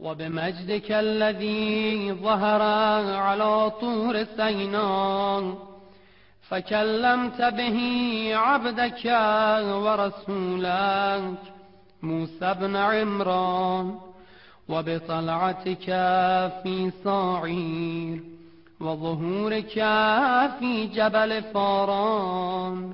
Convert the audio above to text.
وبمجدك الذي ظهر على طور سيناء فكلمت به عبدك ورسولك موسى بن عمران وبطلعتك في صاعير وظهورك في جبل فاران.